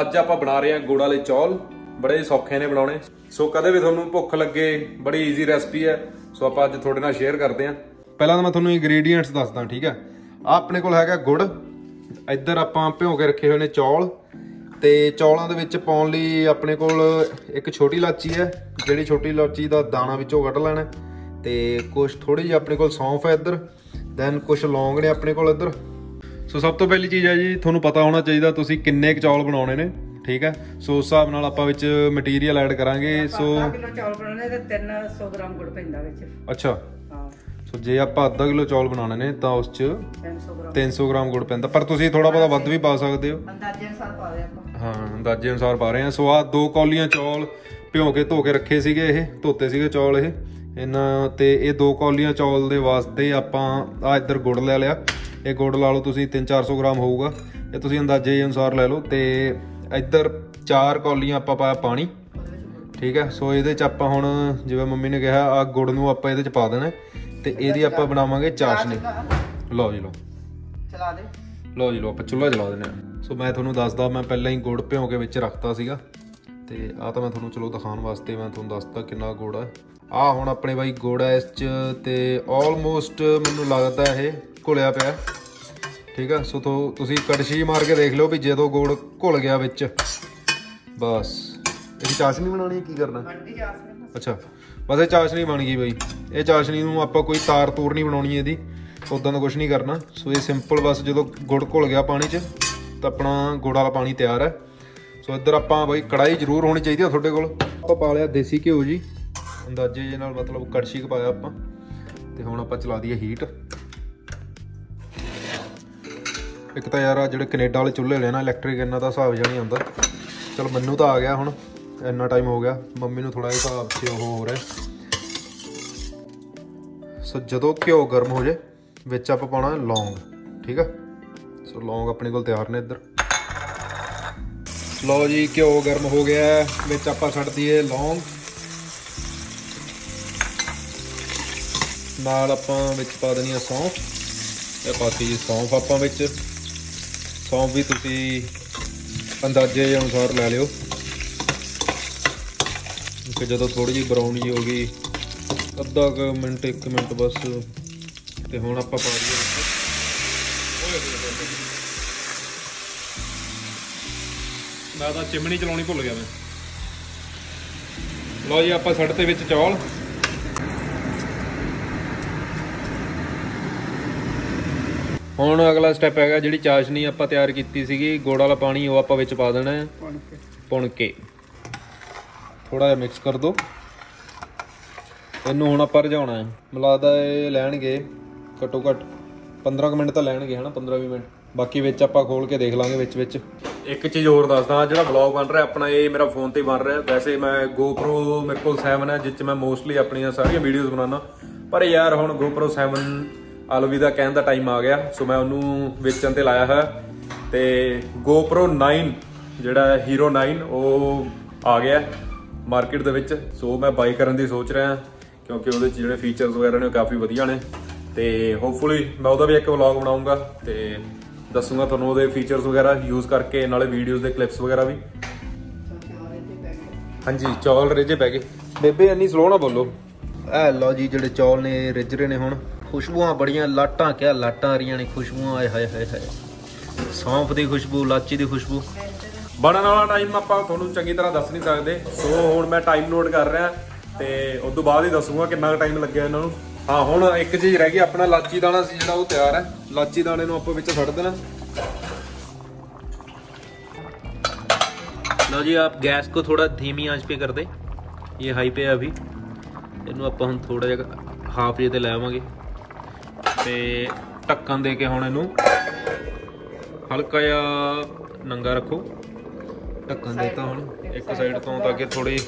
ਅੱਜ ਆਪਾਂ ਬਣਾ ਰਹੇ ਹਾਂ ਗੁੜ ਵਾਲੇ ਚੌਲ। ਬੜੇ ਸੌਖੇ ਨੇ ਬਣਾਉਣੇ। ਸੋ ਕਦੇ ਵੀ ਤੁਹਾਨੂੰ ਭੁੱਖ ਲੱਗੇ, ਬੜੀ ਈਜ਼ੀ ਰੈਸਪੀ ਹੈ। ਸੋ ਆਪਾਂ ਅੱਜ ਤੁਹਾਡੇ ਨਾਲ ਸ਼ੇਅਰ ਕਰਦੇ ਹਾਂ। ਪਹਿਲਾਂ ਤਾਂ ਮੈਂ ਤੁਹਾਨੂੰ ਇੰਗਰੀਡੀਅੰਟਸ ਦੱਸਦਾ, ਠੀਕ ਹੈ? ਆ ਆਪਣੇ ਕੋਲ ਹੈਗਾ ਗੁੜ। ਇੱਧਰ ਆਪਾਂ ਭਿਓ ਕੇ ਰੱਖੇ ਹੋਏ ਨੇ ਚੌਲ। ਤੇ ਚੌਲਾਂ ਦੇ ਵਿੱਚ ਪਾਉਣ ਲਈ ਆਪਣੇ ਕੋਲ ਇੱਕ ਛੋਟੀ ਇਲਾਚੀ ਹੈ। ਜਿਹੜੀ ਛੋਟੀ ਇਲਾਚੀ ਦਾ ਦਾਣਾ ਵਿੱਚੋਂ ਕੱਢ ਲੈਣਾ ਹੈ। ਤੇ ਕੁਝ ਥੋੜੀ ਜਿਹੀ ਆਪਣੇ ਕੋਲ ਸੌਂਫ ਹੈ ਇੱਧਰ। ਦੈਨ ਕੁਝ ਲੌਂਗ ਨੇ ਆਪਣੇ ਕੋਲ ਇੱਧਰ। ਸੋ ਸਭ ਤੋਂ ਪਹਿਲੀ ਚੀਜ਼ ਹੈ ਜੀ ਤੁਹਾਨੂੰ ਪਤਾ ਹੋਣਾ ਚਾਹੀਦਾ ਤੁਸੀਂ ਕਿੰਨੇ ਕੁ ਚੌਲ ਬਣਾਉਣੇ ਨੇ ਠੀਕ ਹੈ? ਸੋ ਉਸ ਹਿਸਾਬ ਨਾਲ ਆਪਾਂ ਵਿੱਚ ਮਟੀਰੀਅਲ ਐਡ ਕਰਾਂਗੇ ਸੋ ਅੱਧਾ ਕਿਲੋ ਚੌਲ ਬਣਾਉਣੇ ਤੇ 300 ਗ੍ਰਾਮ ਗੁੜ ਪੈਂਦਾ ਵਿੱਚ। ਅੱਛਾ। ਹਾਂ। ਸੋ ਜੇ ਆਪਾਂ ਅੱਧਾ ਕਿਲੋ ਚੌਲ ਬਣਾਉਣੇ ਨੇ ਤਾਂ ਉਸ 'ਚ 300 ਗ੍ਰਾਮ। 300 ਗ੍ਰਾਮ ਗੁੜ ਪੈਂਦਾ। ਪਰ ਤੁਸੀਂ ਥੋੜਾ ਬਹੁਤਾ ਵੱਧ ਵੀ ਪਾ ਸਕਦੇ ਹੋ। ਅੰਦਾਜ਼ੇ ਅਨੁਸਾਰ ਪਾ ਦੇ ਆਪਾਂ। ਹਾਂ ਅੰਦਾਜ਼ੇ ਅਨੁਸਾਰ ਪਾ ਰਹੇ ਹਾਂ। ਸੋ ਆ ਦੋ ਕੌਲੀਆਂ ਚੌਲ ਭਿਉਂ ਕੇ ਧੋ ਕੇ ਰੱਖੇ ਸੀਗੇ ਇਹ ਧੋਤੇ ਸੀਗੇ ਚੌਲ ਇਹ। ਇਹਨਾਂ ਤੇ ਇਹ ਦੋ ਕੌਲੀਆਂ ਚੌਲ ਦੇ ਵਾਸਤੇ ਆਪਾਂ ਆ ਇੱਧਰ ਗੁੜ ਲੈ ਲਿਆ। ਇਹ ਗੁੜ ਲਾ ਲਓ ਤੁਸੀਂ 3-400 ਗ੍ਰਾਮ ਹੋਊਗਾ। ਇਹ ਤੁਸੀਂ ਅੰਦਾਜ਼ੇ ਅਨੁਸਾਰ ਲੈ ਲਓ ਤੇ ਇੱਧਰ ਚਾਰ ਕੌਲੀਆਂ ਆਪਾਂ ਪਾਇਆ ਪਾਣੀ। ਠੀਕ ਹੈ ਸੋ ਇਹਦੇ ਚ ਆਪਾਂ ਹੁਣ ਜਿਵੇਂ ਮੰਮੀ ਨੇ ਕਿਹਾ ਆ ਗੁੜ ਨੂੰ ਆਪਾਂ ਇਹਦੇ ਚ ਪਾ ਦੇਣਾ ਤੇ ਇਹਦੀ ਆਪਾਂ ਬਣਾਵਾਂਗੇ ਚਾਸ਼ਨੀ। ਲਓ ਜੀ ਲਓ। ਚਲਾ ਦੇ। ਲਓ ਜੀ ਲਓ ਆਪਾਂ ਚੁੱਲ੍ਹਾ ਜਲਾ ਦਿੰਦੇ ਆ ਸੋ ਮੈਂ ਤੁਹਾਨੂੰ ਦੱਸਦਾ ਮੈਂ ਪਹਿਲਾਂ ਹੀ ਗੁੜ ਭਿਉਂ ਕੇ ਵਿੱਚ ਰੱਖਤਾ ਸੀਗਾ। ਤੇ ਆ ਤਾਂ ਮੈਂ ਤੁਹਾਨੂੰ ਚਲੋ ਦਿਖਾਉਣ ਵਾਸਤੇ ਮੈਂ ਤੁਹਾਨੂੰ ਦੱਸਦਾ ਕਿੰਨਾ ਗੁੜ ਹੈ। ਆ ਹੁਣ ਆਪਣੇ ਬਾਈ ਗੁੜ ਹੈ ਇਸ ਚ ਤੇ ਆਲਮੋਸਟ ਮੈਨੂੰ ਲੱਗਦਾ ਇਹ ਘੁਲਿਆ ਪਿਆ ਠੀਕ ਆ? ਸੋ ਤੋ- ਤੁਸੀਂ ਕੜਛੀ ਮਾਰ ਕੇ ਦੇਖ ਲਓ ਵੀ ਜਦੋਂ ਗੁੜ ਘੁਲ ਗਿਆ ਵਿੱਚ। ਬਸ। ਇਹਦੀ ਚਾਸ਼ਨੀ ਬਣਾਉਣੀ ਕੀ ਕਰਨਾ? ਅੱਛਾ। ਬਸ ਇਹ ਚਾਸ਼ਨੀ ਬਣ ਗਈ ਬਈ। ਇਹ ਚਾਸ਼ਨੀ ਨੂੰ ਆਪਾਂ ਕੋਈ ਤਾਰ ਤੂਰ ਨਹੀਂ ਬਣਾਉਣੀ ਇਹਦੀ। ਉਦਾਂ ਦਾ ਕੁਝ ਨਹੀਂ ਕਰਨਾ। ਸੋ ਇਹ ਸਿੰਪਲ ਬਸ ਜਦੋਂ ਗੁੜ ਘੁਲ ਗਿਆ ਪਾਣੀ 'ਚ ਤਾਂ ਆਪਣਾ ਗੁੜ ਵਾਲਾ ਪਾਣੀ ਤਿਆਰ ਹੈ। ਸੋ ਇੱਧਰ ਆਪਾਂ ਬਈ ਕੜਾਈ ਜ਼ਰੂਰ ਹੋਣੀ ਚਾਹੀਦੀ ਆ ਤੁਹਾਡੇ ਕੋਲ। ਆਪਾਂ ਪਾ ਲਿਆ ਦੇਸੀ ਘਿਓ ਜੀ। ਅੰਦਾਜ਼ੇ ਜੇ ਨਾਲ ਮਤਲਬ ਕੜਛੀ ਕੁ ਪਾਇਆ ਆਪਾਂ। ਤੇ ਹੁਣ ਆਪਾਂ ਚਲਾ ਦਈਏ ਹੀਟ ਇੱਕ ਤਾਂ ਯਾਰ ਆ ਜਿਹੜੇ ਕੈਨੇਡਾ ਵਾਲੇ ਚੁੱਲ੍ਹੇ ਲੈਣਾ ਇਲੈਕਟ੍ਰਿਕ ਇਹਨਾਂ ਦਾ ਹਿਸਾਬ ਜਿਹਾ ਨਹੀਂ ਆਉਂਦਾ। ਚਲ ਮੈਨੂੰ ਤਾਂ ਆ ਗਿਆ ਹੁਣ, ਇੰਨਾ ਟਾਈਮ ਹੋ ਗਿਆ। ਮੰਮੀ ਨੂੰ ਥੋੜਾ ਜਿਹਾ ਹਿਸਾਬ 'ਚ ਉਹ ਹੋ ਰਿਹਾ। ਸੋ ਜਦੋਂ ਘਿਓ ਗਰਮ ਹੋ ਜੇ, ਵਿੱਚ ਆਪਾਂ ਪਾਉਣਾ ਲੌਂਗ, ਠੀਕ ਆ? ਸੋ ਲੌਂਗ ਆਪਣੇ ਕੋਲ ਤਿਆਰ ਨੇ ਇੱਧਰ। ਲਓ ਜੀ, ਘਿਓ ਗਰਮ ਹੋ ਗਿਆ, ਵਿੱਚ ਆਪਾਂ ਛੱਡ ਦਈਏ ਲੌਂਗ। ਨਾਲ ਆਪਾਂ ਵਿੱਚ ਪਾ ਦੇਣੀ ਆ ਸੌਂਫ। ਇਹ ਪਾਤੀ ਜੀ ਸੌਂਫ ਆਪਾਂ ਵਿੱਚ। ਸੌਂਫ ਵੀ ਤੁਸੀਂ ਅੰਦਾਜ਼ੇ ਅਨੁਸਾਰ ਲੈ ਲਿਓ। ਕਿ ਜਦੋਂ ਥੋੜੀ ਜਿਹੀ ਬਰਾਊਨ ਜਿਹੀ ਹੋ ਗਈ, ਅੱਧਾ ਕੁ ਮਿੰਟ 1 ਮਿੰਟ ਬਸ। ਤੇ ਹੁਣ ਆਪਾਂ ਪਾ ਦਈਏ ਵਿੱਚ ਮੈਂ ਤਾਂ ਚਿਮਣੀ ਚਲਾਉਣੀ ਭੁੱਲ ਗਿਆ ਮੈਂ। ਲਓ ਜੀ, ਆਪਾਂ ਛੱਡ ਤੇ ਵਿੱਚ ਚੌਲ। ਹੁਣ ਅਗਲਾ ਸਟੈਪ ਹੈਗਾ ਜਿਹੜੀ ਚਾਸ਼ਨੀ ਆਪਾਂ ਤਿਆਰ ਕੀਤੀ ਸੀਗੀ ਗੁੜ ਵਾਲਾ ਪਾਣੀ ਉਹ ਆਪਾਂ ਵਿੱਚ ਪਾ ਦੇਣਾ ਹੈ। ਪੁਣ ਕੇ ਪੁਣ ਕੇ ਥੋੜਾ ਜਿਹਾ ਮਿਕਸ ਕਰ ਦੋ। ਇਹਨੂੰ ਹੁਣ ਆਪਾਂ ਰਝਾਉਣਾ ਹੈ। ਮਿਲਾਦਾ ਇਹ ਲੈਣਗੇ ਘੱਟੋ ਘੱਟ 15 ਕੁ ਮਿੰਟ ਤਾਂ ਲੈਣਗੇ ਹਨਾ? 15 20 ਮਿੰਟ। ਬਾਕੀ ਵਿੱਚ ਆਪਾਂ ਖੋਲ ਕੇ ਦੇਖ ਲਾਂਗੇ ਵਿੱਚ ਵਿੱਚ। ਇੱਕ ਚੀਜ਼ ਹੋਰ ਦੱਸਦਾ ਜਿਹੜਾ ਵਲੌਗ ਬਣ ਰਿਹਾ ਆਪਣਾ ਇਹ ਮੇਰਾ ਫੋਨ ਤੇ ਬਣ ਰਿਹਾ। ਵੈਸੇ ਮੈਂ GoPro ਮੇਰੇ ਕੋਲ 7 ਹੈ ਜਿਸ 'ਚ ਮੈਂ ਮੋਸਟਲੀ ਆਪਣੀਆਂ ਸਾਰੀਆਂ ਵੀਡੀਓਜ਼ ਬਣਾਉਣਾ ਪਰ ਯਾਰ ਹੁਣ GoPro 7 ਅਲਵਿਦਾ ਕਹਿਣ ਦਾ ਟਾਈਮ ਆ ਗਿਆ। ਸੋ ਮੈਂ ਉਹਨੂੰ ਵੇਚਣ ਤੇ ਲਾਇਆ ਹੈ ਤੇ GoPro 9 ਜਿਹੜਾ ਹੀਰੋ 9 ਉਹ ਆ ਗਿਆ ਮਾਰਕੀਟ ਦੇ ਵਿੱਚ। ਸੋ ਮੈਂ ਬਾਈ ਕਰਨ ਦੀ ਸੋਚ ਰਿਹਾ ਕਿਉਂਕਿ ਉਹਦੇ ਚ ਜਿਹੜੇ ਫੀਚਰਸ ਵਗੈਰਾ ਨੇ ਉਹ ਕਾਫੀ ਵਧੀਆ ਨੇ। ਤੇ ਹੋਪਫੁਲੀ ਮੈਂ ਉਹਦਾ ਵੀ ਇੱਕ ਵਲੌਗ ਬਣਾਉਂਗਾ ਤੇ ਦੱਸੂਗਾ ਤੁਹਾਨੂੰ ਉਹਦੇ ਫੀਚਰਸ ਵਗੈਰਾ ਯੂਜ਼ ਕਰਕੇ ਨਾਲੇ ਵੀਡੀਓਜ਼ ਦੇ ਕਲਿੱਪਸ ਵਗੈਰਾ ਵੀ। ਹਾਂਜੀ ਚੌਲ ਰਿੱਝੇ ਪੈ ਗਏ। ਬੇਬੇ ਇੰਨੀ ਸਲੋ ਨਾ ਬੋਲੋ। ਐ ਲਓ ਜੀ ਜਿਹੜੇ ਚੌਲ ਨੇ ਰਿੱਝ ਰਹੇ ਨੇ ਹੁਣ ਖੁਸ਼ਬੂਆਂ ਬੜੀਆਂ ਲਾਟਾਂ ਕਿਆ ਲਾਟਾਂ ਆ ਰਹੀਆਂ ਨੇ ਖੁਸ਼ਬੂਆਂ ਆਏ ਹਾਏ ਹਾਏ ਹਾਏ ਸੌਂਫ ਦੀ ਖੁਸ਼ਬੂ ਲਾਚੀ ਦੀ ਖੁਸ਼ਬੂ ਬਣਨ ਵਾਲਾ ਟਾਈਮ ਆਪਾਂ ਤੁਹਾਨੂੰ ਚੰਗੀ ਤਰ੍ਹਾਂ ਦੱਸ ਨਹੀਂ ਸਕਦੇ ਸੋ ਹੁਣ ਮੈਂ ਟਾਈਮ ਨੋਟ ਕਰ ਰਿਹਾ ਤੇ ਉਸ ਤੋਂ ਬਾਅਦ ਹੀ ਦੱਸੂਗਾ ਕਿੰਨਾ ਟਾਈਮ ਲੱਗਿਆ ਇਹਨਾਂ ਨੂੰ ਹਾਂ ਹੁਣ ਇੱਕ ਚੀਜ਼ ਰਹਿ ਗਈ ਆਪਣਾ ਲਾਚੀ ਦਾਣਾ ਸੀ ਜਿਹੜਾ ਉਹ ਤਿਆਰ ਹੈ ਲਾਚੀ ਦਾਣੇ ਨੂੰ ਆਪਾਂ ਵਿੱਚ ਛੱਡ ਦੇਣਾ लो जी आप गैस को थोड़ा धीमी आंच पे कर दे ये हाई पे है अभी ਇਹਨੂੰ ਆਪਾਂ ਹੁਣ ਥੋੜਾ ਜਿਹਾ ਹਾਫ ਜੇ ਤੇ ਲਾਵਾਂਗੇ ਤੇ ਢੱਕਣ ਦੇ ਕੇ ਹੁਣ ਇਹਨੂੰ ਹਲਕਾ ਜਿਹਾ ਨੰਗਾ ਰੱਖੋ। ਢੱਕਣ ਦੇਤਾ ਹੁਣ ਇੱਕ ਸਾਈਡ ਤੋਂ ਤਾਂ ਕਿ ਥੋੜੀ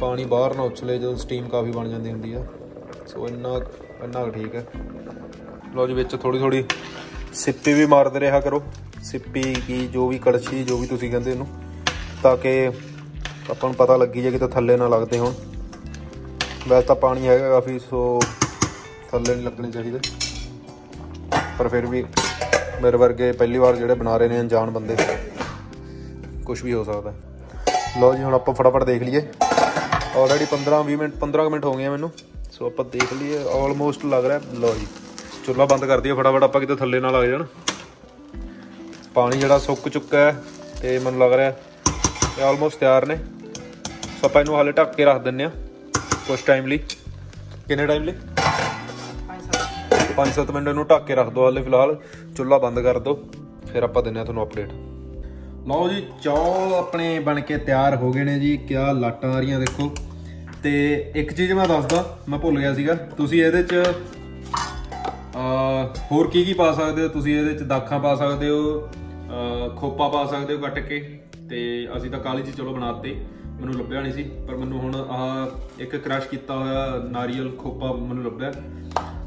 ਪਾਣੀ ਬਾਹਰ ਨਾ ਉਛਲੇ, ਜਦੋਂ ਸਟੀਮ ਕਾਫੀ ਬਣ ਜਾਂਦੀ ਹੁੰਦੀ ਆ। ਸੋ ਇੰਨਾ ਇੰਨਾ ਕੁ ਠੀਕ ਹੈ ਲਓ ਜੀ, ਵਿੱਚ ਥੋੜੀ ਥੋੜੀ ਸਿੱਪੀ ਵੀ ਮਾਰਦੇ ਰਿਹਾ ਕਰੋ। ਸਿੱਪੀ ਕੀ, ਜੋ ਵੀ ਕੜਛੀ, ਜੋ ਵੀ ਤੁਸੀਂ ਕਹਿੰਦੇ ਇਹਨੂੰ, ਤਾਂ ਕਿ ਆਪਾਂ ਨੂੰ ਪਤਾ ਲੱਗੀ ਜੇ ਕਿਤੇ ਥੱਲੇ ਨਾ ਲੱਗਦੇ ਹੋਣ। ਵੈਸੇ ਤਾਂ ਪਾਣੀ ਹੈਗਾ ਕਾਫੀ, ਸੋ ਥੱਲੇ ਨਹੀਂ ਲੱਗਣੇ ਚਾਹੀਦੇ। ਪਰ ਫਿਰ ਵੀ ਮੇਰੇ ਵਰਗੇ ਪਹਿਲੀ ਵਾਰ ਜਿਹੜੇ ਬਣਾ ਰਹੇ ਨੇ ਅਣਜਾਣ ਬੰਦੇ ਕੁਝ ਵੀ ਹੋ ਸਕਦਾ। ਲਓ ਜੀ, ਹੁਣ ਆਪਾਂ ਫਟਾਫਟ ਦੇਖ ਲਈਏ। ਆਲਰੇਡੀ 15 20 ਮਿੰਟ 15 ਕੁ ਮਿੰਟ ਹੋ ਗਏ ਮੈਨੂੰ। ਸੋ ਆਪਾਂ ਦੇਖ ਲਈਏ ਆਲਮੋਸਟ ਲੱਗ ਰਿਹਾ। ਲਓ ਜੀ, ਚੁੱਲ੍ਹਾ ਬੰਦ ਕਰ ਦਈਏ ਫਟਾਫਟ, ਆਪਾਂ ਕਿਤੇ ਥੱਲੇ ਨਾ ਲੱਗ ਜਾਣ। ਪਾਣੀ ਜਿਹੜਾ ਸੁੱਕ ਚੁੱਕਾ ਹੈ, ਤੇ ਮੈਨੂੰ ਲੱਗ ਰਿਹਾ, ਇਹ ਆਲਮੋਸਟ ਤਿਆਰ ਨੇ। ਸੋ ਆਪਾਂ ਇਹਨੂੰ ਹਾਲੇ ਢੱਕ ਕੇ ਰੱਖ ਦਿੰਨੇ ਆ ਕੁਝ ਟਾਈਮ ਲਈ? ਕਿੰਨੇ ਟਾਈਮ ਲਈ? ਪੰਜ ਸੱਤ 5-7 ਮਿੰਟ। ਇਹਨੂੰ ਢੱਕ ਕੇ ਰੱਖ ਦਿਓ ਹਾਲੇ ਫਿਲਹਾਲ। ਚੁੱਲ੍ਹਾ ਬੰਦ ਕਰ ਦਿਓ ਫਿਰ ਆਪਾਂ ਦਿੰਨੇ ਆ ਤੁਹਾਨੂੰ ਅਪਡੇਟ ਲਓ ਜੀ, ਚੌਲ ਆਪਣੇ ਬਣ ਕੇ ਤਿਆਰ ਹੋ ਗਏ ਨੇ ਜੀ। ਕਿਆ ਲਾਟਾਂ ਆ ਰਹੀਆਂ ਦੇਖੋ। ਤੇ ਇੱਕ ਚੀਜ਼ ਮੈਂ ਦੱਸਦਾ, ਮੈਂ ਭੁੱਲ ਗਿਆ ਸੀਗਾ। ਤੁਸੀਂ ਇਹਦੇ 'ਚ ਹੋਰ ਕੀ ਕੀ ਪਾ ਸਕਦੇ ਹੋ? ਤੁਸੀਂ ਇਹਦੇ 'ਚ ਦਾਖਾਂ ਪਾ ਸਕਦੇ ਹੋ ਖੋਪਾ ਪਾ ਸਕਦੇ ਹੋ ਕੱਟ ਕੇ। ਤੇ ਅਸੀਂ ਤਾਂ ਕਾਲੀ ਚ ਚਲੋ ਬਣਾਤੇ। ਮੈਨੂੰ ਲੱਭਿਆ ਨਹੀਂ ਸੀ, ਪਰ ਮੈਨੂੰ ਹੁਣ ਆਹ ਇੱਕ ਕ੍ਰਸ਼ ਕੀਤਾ ਹੋਇਆ ਨਾਰੀਅਲ ਖੋਪਾ ਮੈਨੂੰ ਲੱਭਿਆ।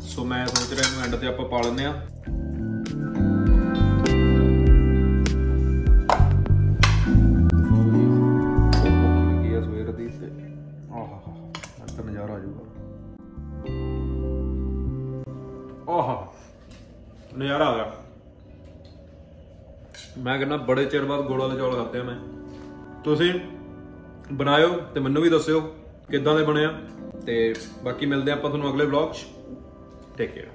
ਸੋ ਮੈਂ ਸੋਚ ਰਿਹਾ ਇਹਨੂੰ ਐਂਡ ਤੇ ਆਪਾਂ ਪਾ ਲੈਂਦੇ ਆ ਸਵੇਰ ਦੀ ਤੇ ਆਹਾ, ਨਜ਼ਾਰਾ ਆ ਜਾਊਗਾ ਆਹਾ ਨਜ਼ਾਰਾ ਆ ਗਿਆ। ਮੈਂ ਕਹਿੰਦਾ ਬੜੇ ਚਿਰ ਬਾਅਦ ਗੋਲ ਵਾਲੇ ਚੌਲ ਖਾਦੇ ਆ ਮੈਂ। ਤੁਸੀਂ? ਬਣਾਇਓ ਤੇ ਮੈਨੂੰ ਵੀ ਦੱਸਿਓ ਕਿੱਦਾਂ ਦੇ ਬਣੇ ਆ। ਤੇ ਬਾਕੀ ਮਿਲਦੇ ਆਪਾਂ ਤੁਹਾਨੂੰ ਅਗਲੇ ਵਲੌਗ 'ਚ। Take care